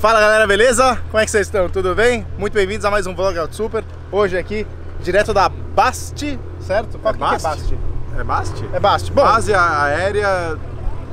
Fala galera, beleza? Como é que vocês estão? Tudo bem? Muito bem-vindos a mais um Vlog Auto Super. Hoje aqui, direto da Basti, certo? Qual É que é Basti? Basti? É Basti? É Basti. Bom, Base aérea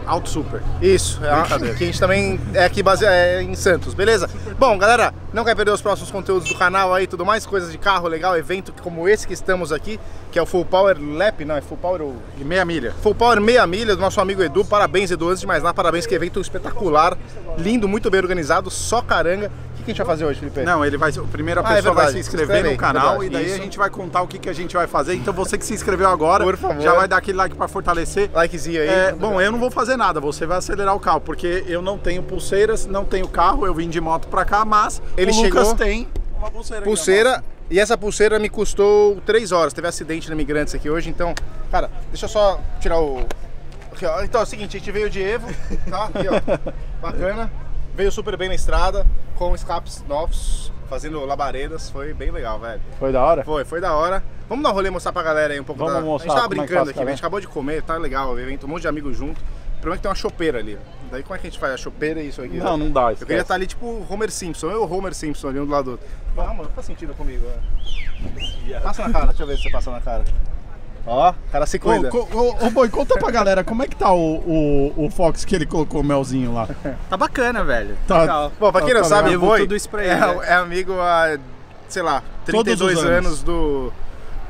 Auto Super. isso, é Brincadeira. que a gente também é aqui base... é em Santos, beleza? Bom, galera, não quer perder os próximos conteúdos do canal aí e tudo mais, coisas de carro legal, evento como esse que estamos aqui, que é o Full Power Lap, não, é Full Power... ou- E meia milha. Full Power meia milha do nosso amigo Edu. Parabéns, Edu. Antes de mais nada, parabéns, que evento espetacular, lindo, muito bem organizado, só caranga. O que a gente vai fazer hoje, Felipe? Não, ele vai. A primeira Ah, é pessoa vai verdade. se inscrever Inscreve no canal verdade, e daí isso. a gente vai contar o que, que a gente vai fazer. Então você que se inscreveu agora, já vai dar aquele like pra fortalecer. Likezinho aí. É, bom, eu não vou fazer nada, você vai acelerar o carro, porque eu não tenho pulseiras, não tenho carro, eu vim de moto pra cá, mas Ele o chegou- Lucas tem uma pulseira. Pulseira. E essa pulseira me custou 3 horas. Teve acidente na Imigrantes aqui hoje, então. Cara, deixa eu só tirar o. Aqui, ó. Então é o seguinte, a gente veio de Evo, tá? Aqui, ó. Bacana. Veio super bem na estrada, com escapes novos, fazendo labaredas. Foi bem legal, velho. Foi da hora? Foi, foi da hora. Vamos dar um rolê e mostrar pra galera aí um pouco Vamos da. mostrar a gente tava é brincando faz, aqui, a gente acabou de comer, tá legal o evento, um monte de amigos junto. O problema é que tem uma chopeira ali. Daí como é que a gente faz? A chopeira e isso aqui? Não, né? não dá. Eu queria estar ali tipo Homer Simpson, eu e o Homer Simpson ali um do lado do outro. Ah, mano, faz sentido comigo. é. Passa na cara, deixa eu ver se você passa na cara. Ó, o cara se cuida. Ô, ô, ô, Boi, conta pra galera como é que tá o, o, o Fox que ele colocou o melzinho lá. Tá bacana, velho. Tá- Legal. Bom, pra quem não Tá sabe, o Boi tudo isso pra ele, é, é amigo há, sei lá, Todos 32 os anos. anos. do,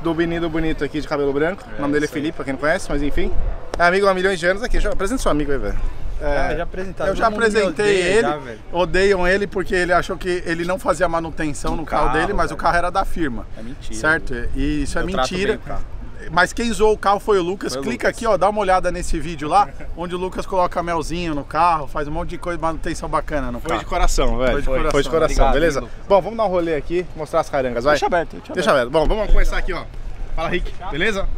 do menino bonito aqui de cabelo branco. o nome dele é isso aí. Felipe, pra quem não conhece, mas enfim. É amigo há milhões de anos aqui. Já apresenta seu amigo aí, velho. Ah, já apresentaram. Eu já apresentei odeia ele, já, odeiam ele porque ele achou que ele não fazia manutenção no carro, carro, dele, mas o velho. carro era da firma. É mentira. Certo? E isso é Eu mentira. Mas quem zoou o carro foi o Lucas. Foi Clica Lucas. aqui, ó, dá uma olhada nesse vídeo lá, onde o Lucas coloca melzinho no carro, faz um monte de coisa, manutenção bacana no Foi de carro. coração, velho. Foi de coração. Foi de coração, Obrigado, beleza? Lucas? Bom, vamos dar um rolê aqui, mostrar as carangas, vai? Deixa aberto, deixa, Deixa aberto. Bom, vamos começar aqui, ó. Fala, Rick. Beleza?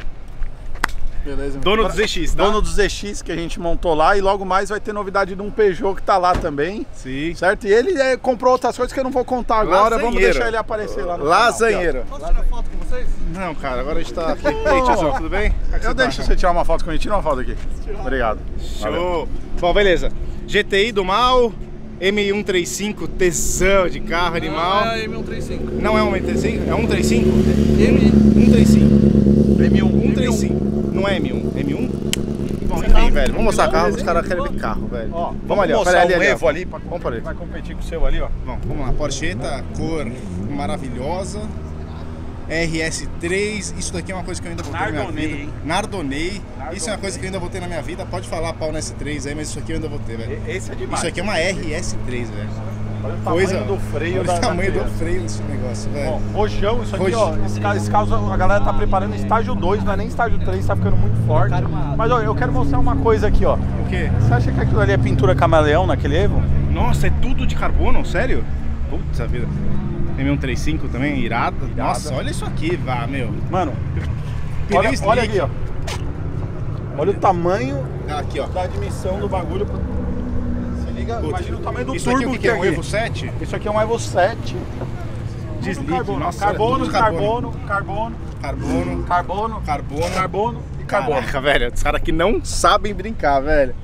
Beleza. Dono do ZX, tá? Dono do ZX que a gente montou lá e logo mais vai ter novidade de um Peugeot que tá lá também. Sim. Certo? E ele é, comprou outras coisas que eu não vou contar agora, Lazanheiro. vamos deixar ele aparecer lá no Lazanheiro. Posso tirar foto com vocês? Não, cara, agora a gente tá aqui. Ei, tiozão, tudo bem? É eu tá, deixo você tirar uma foto com. Tira uma foto aqui. Obrigado. Show. Valeu. Bom, beleza. GTI do mal, M135, tesão de carro animal. Não é M135. Não é um M135? É 135? M135. M1, M1. Não é M1, M1? Bom, enfim, então, velho. Vamos mostrar carro, os caras querem ver carro, velho. Ó, vamos, vamos ali, ó. Pera, ali, um ali, Evo ali, pra, vamos pra vai competir com o seu ali, ó. Bom, vamos lá. Porcheta, cor maravilhosa. RS3, isso daqui é uma coisa que eu ainda vou ter na minha vida. Nardonei. Nardonei. Isso é uma coisa que eu ainda vou ter na minha vida. Pode falar pau na S3 aí, mas isso aqui eu ainda vou ter, velho. Esse é demais. Isso aqui é uma RS3, velho. Olha o Coisa. tamanho do freio Olha o tamanho da do freio desse negócio, velho. Ó, rojão, isso aqui, Rojão. ó. Esse, esse carro a galera tá preparando estágio 2, não é nem estágio 3, tá ficando muito forte. Mas ó, eu quero mostrar uma coisa aqui, ó. O quê? Você acha que aquilo ali é pintura camaleão naquele Evo? Nossa, é tudo de carbono? Sério? Putz, a vida. M135 também, irada. Nossa, olha isso aqui, vá, meu. Mano, olha, olha aqui, ó. Olha o tamanho Aqui, ó. da admissão do bagulho. Se liga, imagina o tamanho do Isso aqui turbo o que, que é? Um aqui. Evo 7? Isso aqui é um Evo 7. De slick, carbono, nossa, carbono, carbono, carbono, Carbono, carbono, carbono. carbono e carbono. Caraca, velho, os caras aqui não sabem brincar, velho.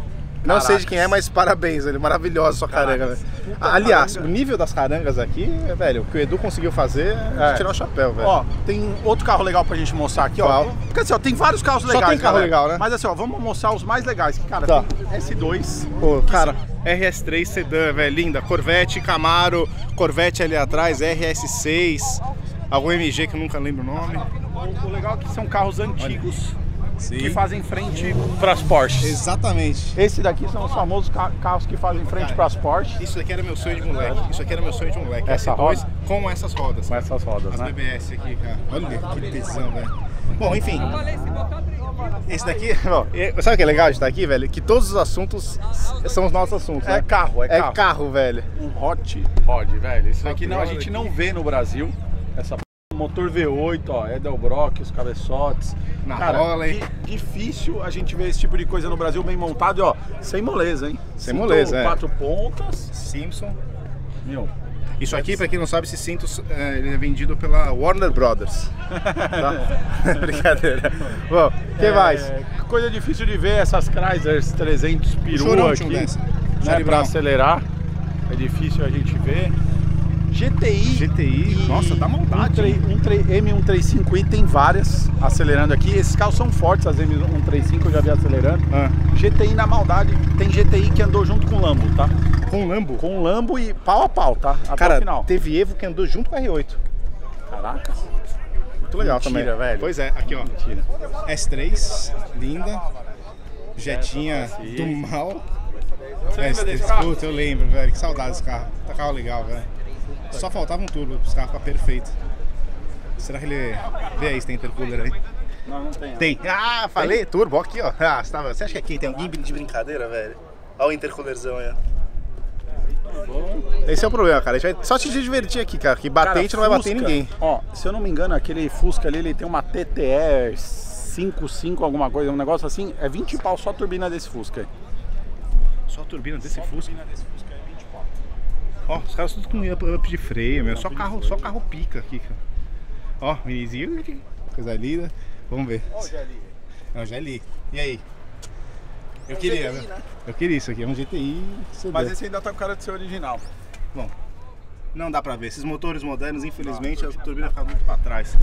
Não sei de quem é, mas parabéns, velho. Maravilhosa sua caranga, velho. Aliás, o nível das carangas aqui, é, velho, o que o Edu conseguiu fazer é É. tirar o chapéu, velho. Ó, tem outro carro legal pra gente mostrar aqui, ó. Qual? Porque assim, ó, tem vários carros Só legais. tem carro galera. legal, né? Mas assim, ó, vamos mostrar os mais legais. que, Cara, Tá. tem S2. Pô, cara, RS3 sedã, velho, linda. Corvette, Camaro, Corvette ali atrás, RS6, algum MG que eu nunca lembro o nome. O, o legal é que são carros antigos Sim. que fazem frente pras Porsches. Exatamente. Esse daqui são os famosos ca- carros que fazem frente pras Porsches. Isso aqui era meu sonho de moleque. Isso aqui era meu sonho de moleque. Essa S2 roda? com essas rodas. Com essas rodas, As né? BBS aqui, cara. Olha que tesão, velho. Bom, enfim. Esse daqui, ó, sabe o que é legal de estar aqui, velho? Que todos os assuntos são os nossos assuntos, É né? carro, é, É carro. carro, velho. Um Hot Rod, velho. Isso aqui Hot não, a gente não vê no Brasil. Essa motor V8, ó, Edelbrock, os cabeçotes. Na Cara, Holley. di- difícil a gente ver esse tipo de coisa no Brasil bem montado e ó, sem moleza, hein? Sem Cinto moleza, é. quatro pontas. Simpson. Meu, Isso aqui, pra quem não sabe, esse cinto é, ele é vendido pela Warner Brothers. Tá? Brincadeira. Bom, o que é, mais? Coisa difícil de ver essas Chrysler 300 Chorão perua um aqui, dessa. né, Brown. acelerar. É difícil a gente ver. GTI. GTI, nossa, dá maldade, Um, hein? tre- um tre- M135i tem várias acelerando aqui. Esses carros são fortes, as M135 eu já vi acelerando. Ah, GTI na maldade, tem GTI que andou junto com o Lambo, tá? com o Lambo. Com o Lambo e pau a pau, tá? Até o Cara, final. teve Evo que andou junto com o R8. Caraca. Muito legal Mentira, também. velho. Pois é, aqui ó. Mentira. S3, linda. Jetinha do mal. Você lembra desse carro? Puta, eu lembro, velho. Que saudade desse carro. Tá carro legal, velho. Só faltava um turbo pros carros ficar perfeito. Será que ele. Vê aí se tem intercooler aí. Não, não tem. Tem. Ah, falei, turbo, aqui ó. Ah, você, tava... você acha que aqui tem alguém de brincadeira, velho? Olha o intercoolerzão aí, ó. Esse é o problema, cara. A gente vai só te divertir aqui, cara. Que batente não vai bater ninguém. Ó, se eu não me engano, aquele Fusca ali, ele tem uma TTE 55 alguma coisa, um negócio assim, é 20 pau só a turbina desse Fusca. Só a turbina desse Fusca. turbina desse Fusca 20 pau. Ó, os caras tudo com up, de freio, meu. Só carro, só carro pica aqui, cara. Ó, minizinho. Coisa linda. Vamos ver. Ó o GLI. É um GLI. E aí? Eu queria, GTI, né? né? Eu queria isso aqui, é um GTI sedã. Mas esse ainda tá com cara de ser original. Bom, não dá pra ver. Esses motores modernos, infelizmente, a turbina fica muito pra trás.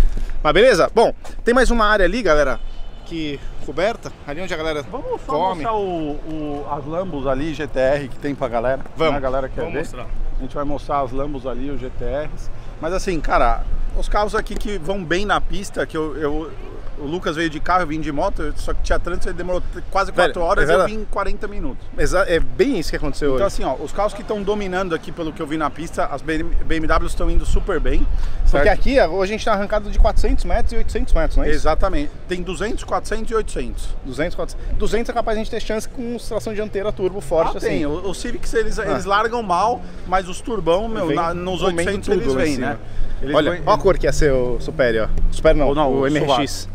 Mas beleza? Bom, tem mais uma área ali, galera, que coberta, ali onde a galera Vamos só come. mostrar o, o- as Lambos ali, GTR, que tem pra galera. Vamos, né? A galera quer vamos ver. mostrar. Gente vai mostrar as Lambos ali, os GTRs. Mas assim, cara, os carros aqui que vão bem na pista, que eu, eu- o Lucas veio de carro, eu vim de moto, só que tinha trânsito, ele demorou quase 4 Velho, horas, é eu vim em 40 minutos. Exa- É bem isso que aconteceu Então hoje. assim, ó, os carros que estão dominando aqui, pelo que eu vi na pista, as BMWs estão indo super bem. Porque certo? aqui, ó, hoje a gente tá arrancado de 400 metros e 800 metros, não é isso? Exatamente. Tem 200, 400 e 800. 200, 400. 200 é capaz de a gente ter chance com tração dianteira turbo forte, Ah, assim. tem. Os Civics eles, Ah. eles largam mal, mas os turbão, meu, na- nos comendo 800 tudo eles vêm, né? Eles Olha, vêm- olha a cor que ia ser o Super, ó. Super não, não, o o MRX.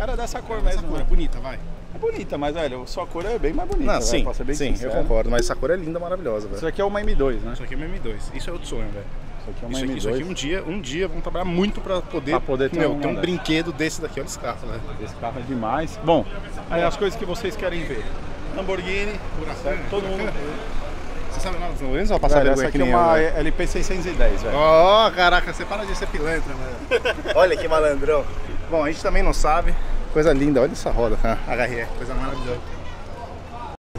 Era dessa cor mesmo. né? bonita, vai. É bonita, mas velho, sua cor é bem mais bonita. Não, velho, sim, sim, eu concordo, mas essa cor é linda, maravilhosa, velho. Isso aqui é uma M2, né? Isso aqui é uma M2, isso é outro sonho, velho. Isso aqui é uma Isso aqui, M2. isso aqui um dia, um dia vamos trabalhar muito pra poder, Pra poder ter meu, uma ter um dessa. brinquedo desse daqui, olha esse carro, velho. Esse carro é demais. Bom, aí as coisas que vocês querem ver. Lamborghini, certo? Todo mundo. Você sabe nome dos Lamborghinis ou Velho, vergonha essa aqui é eu, uma velho? LP 610, velho. Ó, caraca, você para de ser pilantra, velho. olha que malandrão. Bom, a gente também não sabe. Coisa linda, olha essa roda. HRE, coisa maravilhosa.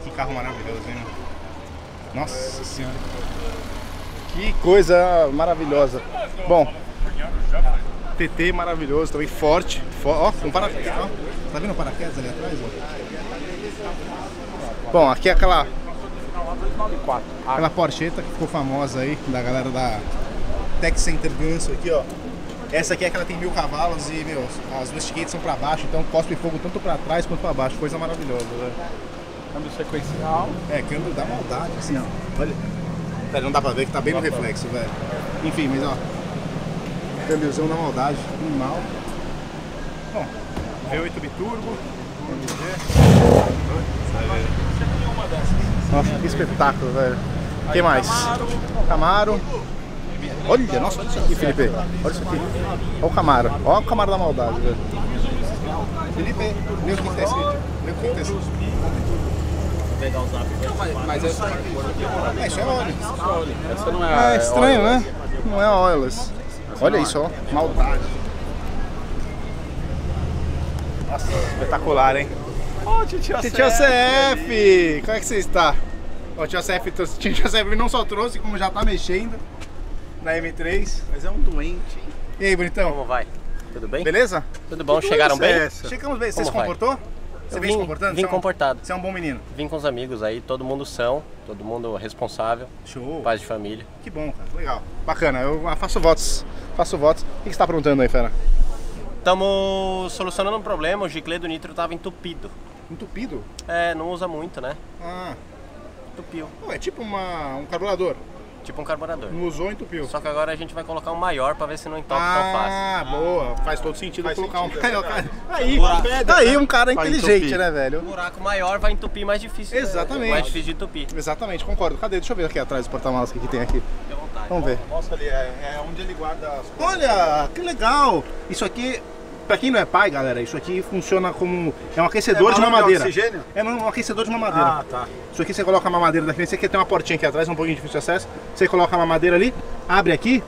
Que carro maravilhoso, hein? Nossa senhora. Que coisa maravilhosa. Bom, TT maravilhoso, também forte. Fo ó, um paraquedas. Ó. Tá vendo o paraquedas ali atrás? Ó? Bom, aqui é aquela 294. Aquela porcheta que ficou famosa aí, da galera da Tech Center Ganso aqui, ó. Essa aqui é que ela tem mil cavalos e, meu, as Westgates são pra baixo, então cospe fogo tanto pra trás quanto pra baixo. Coisa maravilhosa, né? Câmbio sequencial. É, câmbio da maldade, assim, ó. Olha. Velho, não dá pra ver que tá bem no reflexo, velho. Enfim, mas ó. Câmbiozão da maldade, animal. Bom, V8 biturbo. Nossa, que espetáculo, velho. O que mais? Camaro. Olha, nossa, olha isso aqui, Felipe. Olha isso aqui. Olha o Camaro. Olha o Camaro da maldade, velho. Felipe, lê o que tá escrito. Lê o que tá escrito. Mas essa É, isso é óleo. Essa não é. É estranho, né? Não é oilas. Olha isso, ó. Maldade. Nossa, espetacular, hein? Ó, Titio Tio CF! Como é que você está? Ó, Tio CF, trouxe- Tio CF não só trouxe, como já tá mexendo na M3. Mas é um doente, hein? E aí, bonitão? Como vai? Tudo bem? Beleza? Tudo bom? Chegaram bem? Essa. Chegamos bem. Você se comportou? Você vem se comportando? vim Você é comportado. Você é um bom menino. Vim com os amigos aí, todo mundo são, todo mundo responsável, Show. paz de família. Que bom, cara. Legal. Bacana. Eu ah, faço votos. Faço votos. O que você tá perguntando aí, fera? Estamos solucionando um problema, o giclê do nitro estava entupido. Entupido? É, não usa muito, né? Ah. Entupiu. Pô, é tipo uma, um carburador. Tipo um carburador. Não usou, entupiu. Só que agora a gente vai colocar um maior para ver se não entope tão fácil. Ah, boa. Faz todo sentido Faz colocar sentido, um é maior. verdade. Aí, Buraco. tá aí um cara Pra inteligente, entupir. né, Um velho? buraco maior vai entupir mais difícil. né? Exatamente. Mais difícil de entupir. Exatamente, concordo. Cadê? Deixa eu ver aqui atrás do porta-malas o que que tem aqui. Fique à vontade. Vamos ver. Mostra ali, é, é onde ele guarda as coisas. Olha, que legal! Isso aqui Pra quem não é pai, galera, isso aqui funciona como. É um aquecedor É de uma balão de madeira. oxigênio? É um aquecedor de uma madeira. Ah, tá. Isso aqui você coloca uma madeira da frente, você aqui tem uma portinha aqui atrás, um pouquinho difícil de acesso. Você coloca uma madeira ali, abre aqui,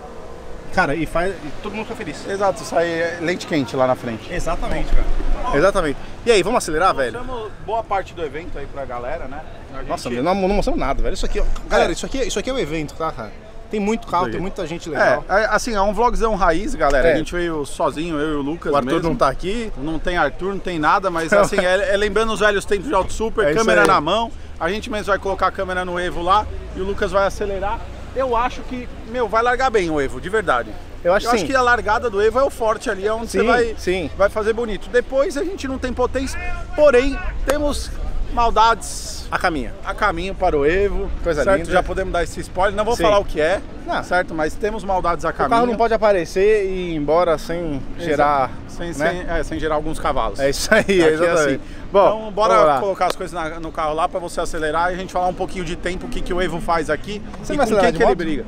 cara, e faz. E todo mundo fica feliz. Exato, sai é, lente quente lá na frente. Exatamente, cara. Exatamente. E aí, vamos acelerar, velho? Mostramos boa parte do evento aí pra galera, né? A gente- Nossa, não, não mostramos nada, velho. Isso aqui, ó, galera, isso aqui, isso aqui é o evento, tá, cara? Tem muito carro, tem muita gente legal. É, é, assim, é um vlogzão raiz, galera. É. A gente veio sozinho, eu e o Lucas o Arthur mesmo. não tá aqui. Não tem Arthur, não tem nada, mas assim, é, é lembrando os velhos tempos de Auto Super, É câmera na mão. A gente mesmo vai colocar a câmera no Evo lá e o Lucas vai acelerar. Eu acho que, meu, vai largar bem o Evo, de verdade. Eu acho Eu acho que a largada do Evo é o forte ali, é onde Sim, você vai, sim. vai fazer bonito. Depois a gente não tem potência, porém temos maldades A caminha. a caminho para o Evo. Coisa certo? linda. Já podemos dar esse spoiler. Não vou Sim. falar o que é, Não. certo? Mas temos maldades a O caminho. carro não pode aparecer e ir embora sem gerar. Sem, né? sem, é, sem gerar alguns cavalos. É isso aí, Aqui é é exatamente. assim. Bom, então, bora colocar as coisas na- no carro lá para você acelerar e a gente falar um pouquinho de tempo, o que, que o Evo faz aqui Você e com quem que ele briga.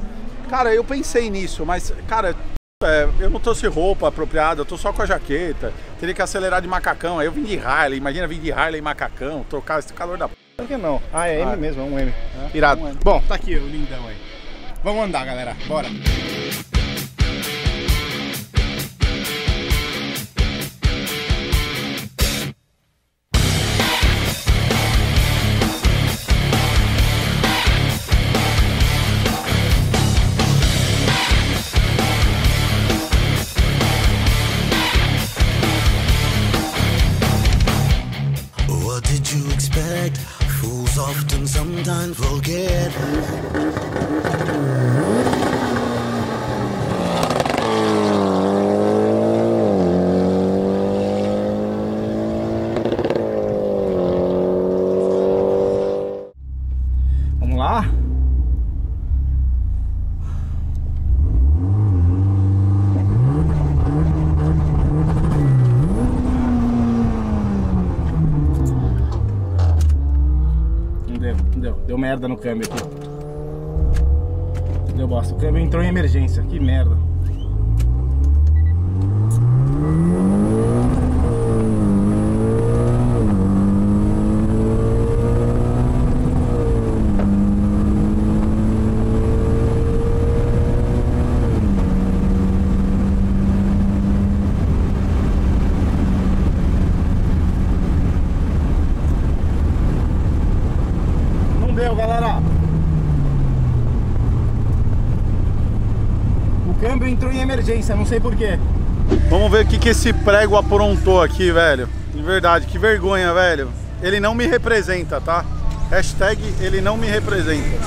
Cara, eu pensei nisso, mas, cara, é, eu não trouxe roupa apropriada, eu tô só com a jaqueta. Teria que acelerar de macacão. Aí eu vim de Harley, imagina vir de Harley e macacão, trocar esse calor da p. Por que não? Ah, é M Ah. mesmo, é um M. Irado. um M. Bom, tá aqui o lindão aí. Vamos andar, galera. Bora. Merda no câmbio aqui. Deu bosta. O câmbio entrou em emergência. Que merda. Não deu, galera. O câmbio entrou não sei porquê. Vamos ver o que, que esse prego aprontou aqui, velho. De verdade, que vergonha, velho. Ele não me representa, tá? Hashtag ele não me representa.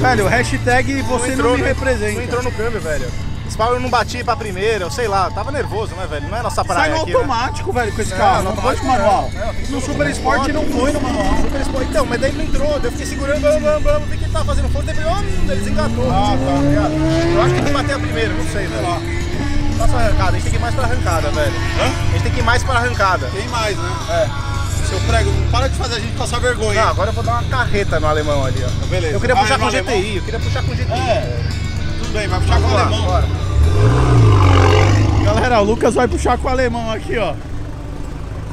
Velho, hashtag você não, me né? representa. Não entrou no câmbio, velho. Esse pau eu não bati pra primeira, eu sei lá, eu tava nervoso, né, velho? Não é nossa praia Sai no aqui, né? automático, velho, com esse carro. Não foi com manual. não. No no Super Sport não foi no manual. Super Sport. Então, mas daí não entrou, daí eu fiquei segurando, bam, bam, bam, vi que ele tava fazendo força, daí ele, oh, ele desengatou. Ah, tá, ligado? Eu acho que tem que bater a primeira, não sei, velho. Faça a arrancada, a gente tem que ir mais pra arrancada, velho. A gente tem que ir mais pra arrancada. Tem mais, né? É. Seu prego, não para de fazer a gente passar vergonha. Não, agora eu vou dar uma carreta no alemão ali, ó. Beleza. Eu queria Vai puxar no com? GTI, eu queria puxar com GTI. É. Tudo bem, vai puxar com o alemão. bora. Galera, o Lucas vai puxar com o alemão aqui, ó.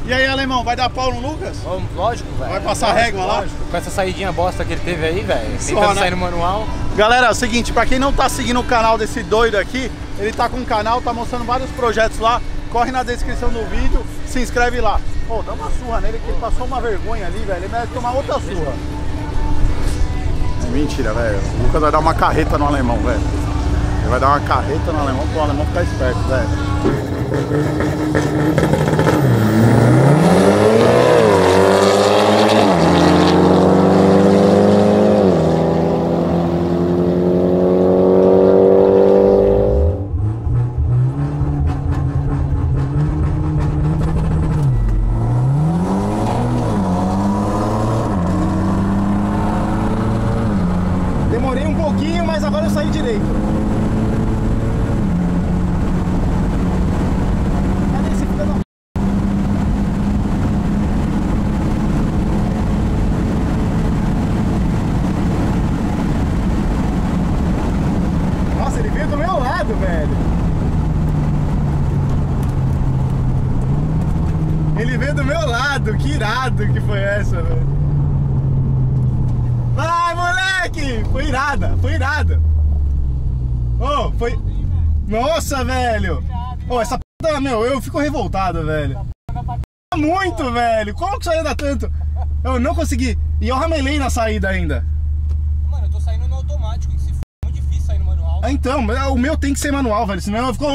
E aí, alemão, vai dar pau no Lucas? Vamos, lógico, velho. Vai passar régua lá? Lógico. Com essa saidinha bosta que ele teve aí, velho. Tentando né? sair no manual. Galera, é o seguinte, pra quem não tá seguindo o canal desse doido aqui, ele tá com um canal, tá mostrando vários projetos lá. Corre na descrição do vídeo, se inscreve lá. Pô, dá uma surra nele que ele passou uma vergonha ali, velho. Ele merece tomar outra surra. É mentira, velho. O Lucas vai dar uma carreta no alemão, velho. Ele vai dar uma carreta no alemão pro alemão ficar esperto, velho. Demorei um pouquinho, mas agora eu saí direito. Cadê esse filho da... Nossa, ele veio do meu lado, velho. irado, que irado que foi essa, velho. Vai, moleque! Foi irada, foi irada. Ô, foi. Nossa, velho! Ô, essa p, meu, eu fico revoltado, velho. Muito, velho! Como que isso dá tanto? Eu não consegui. E eu ramelei na saída ainda. Mano, eu tô saindo no automático, que se f... é muito difícil sair no manual. Ah, Então, o meu tem que ser manual, velho. Senão eu fico.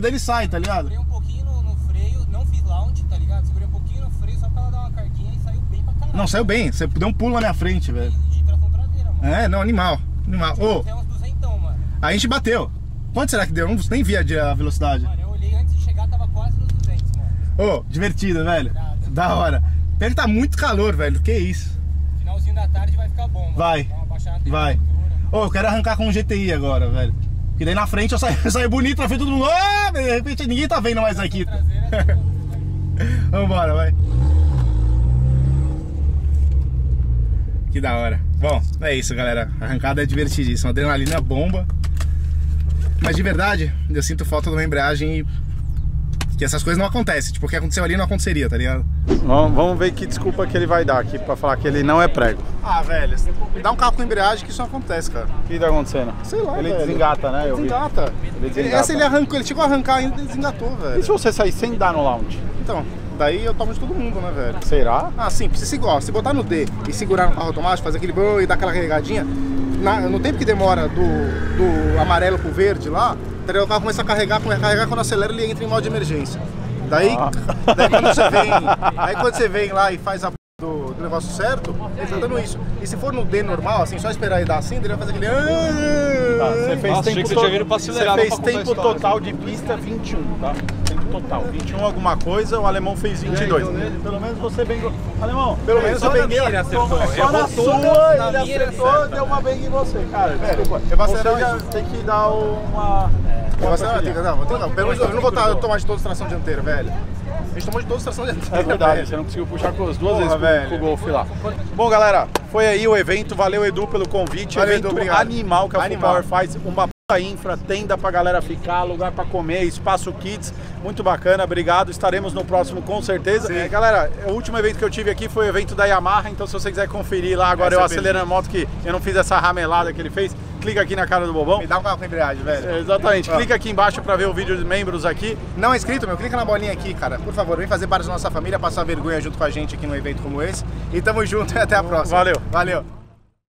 Daí ele sai, tá ligado? Segurei um pouquinho no, no freio, não fiz launch, tá ligado? Segurei um pouquinho no freio só pra ela dar uma carguinha e saiu bem pra caralho. Não, saiu bem. Você deu um pulo na minha frente, velho. De tração traseira, mano. É, não, animal. Animal. Ô, uns mano. a gente bateu. Quanto será que deu? Eu não nem vi a de- a velocidade. Mano, eu olhei antes de chegar, tava quase nos 200, mano. Ô, divertido, velho. Da hora. Que tá muito calor, velho. Que isso? Finalzinho da tarde vai ficar bom, mano. Vai. Vai. Ô, eu quero arrancar com um GTI agora, velho. Porque daí na frente eu saio, eu saio bonito na frente todo mundo. Ah, de repente ninguém tá vendo mais aqui. Traseira, Vambora, vai. Que da hora. Bom, é isso, galera. A arrancada é divertidíssima. Adrenalina bomba. Mas de verdade, eu sinto falta de uma embreagem e que essas coisas não acontecem. Tipo, o que aconteceu ali não aconteceria, tá ligado? Vamos, vamos ver que desculpa que ele vai dar aqui pra falar que ele não é prego. Ah, velho, dá um carro com embreagem que isso não acontece, cara. O que tá acontecendo? Sei lá, Ele velho. desengata, né? Vi. Desengata. Ele desengata. Essa ele arrancou, ele chegou a arrancar ainda e desengatou, velho. E se você sair sem dar no lounge? Então, daí eu tomo de todo mundo, né, velho? Será? Ah, sim, se, se, ó, se botar no D e segurar no carro automático, fazer aquele brum e dar aquela carregadinha, na- no tempo que demora do, do amarelo pro verde lá, daí o carro começa a carregar, começa a carregar, quando acelera ele entra em modo de emergência. Daí, daí quando você vem, aí quando você vem lá e faz a p- do, do negócio certo, ele tá dando isso. E se for no D normal, assim, só esperar ele dar assim, ele vai fazer aquele. Tá, você fez Nossa, tempo que você to- tinha vindo pra acelerar, Você fez tempo total de pista 21, tá? Total. 21 alguma coisa, o alemão fez 22. Pelo menos você bem. Alemão, pelo menos só eu peguei. ele acertou. Só na sua, ele acertou, deu uma bang em você. Cara, desculpa. Você já tem que dar uma. Eu acelerar, tem que- não, não, pelo menos eu não vou tomar de todos tração dianteira, velho. A gente tomou de todos tração dianteira. É verdade, velho. você não conseguiu puxar com as duas Porra, vezes com, o Golf lá. Bom, galera, foi aí o evento. Valeu, Edu, pelo convite. Valeu, evento Edu, obrigado. animal que a Full Animal. Power faz. Uma puta infra, tenda pra galera ficar, lugar pra comer, espaço kids. Muito bacana, obrigado. Estaremos no próximo com certeza. É, galera, o último evento que eu tive aqui foi o evento da Yamaha. Então, se você quiser conferir lá, agora Essa eu é acelerando a moto que eu não fiz essa ramelada que ele fez, clica aqui na cara do bobão. Me dá um carro com embreagem, velho. É, Exatamente, Ó. clica aqui embaixo pra ver o vídeo dos membros aqui. Não é inscrito, meu? Clica na bolinha aqui, cara. Por favor, vem fazer parte da nossa família, passar vergonha junto com a gente aqui num evento como esse. E tamo junto e até a próxima. Valeu. Valeu.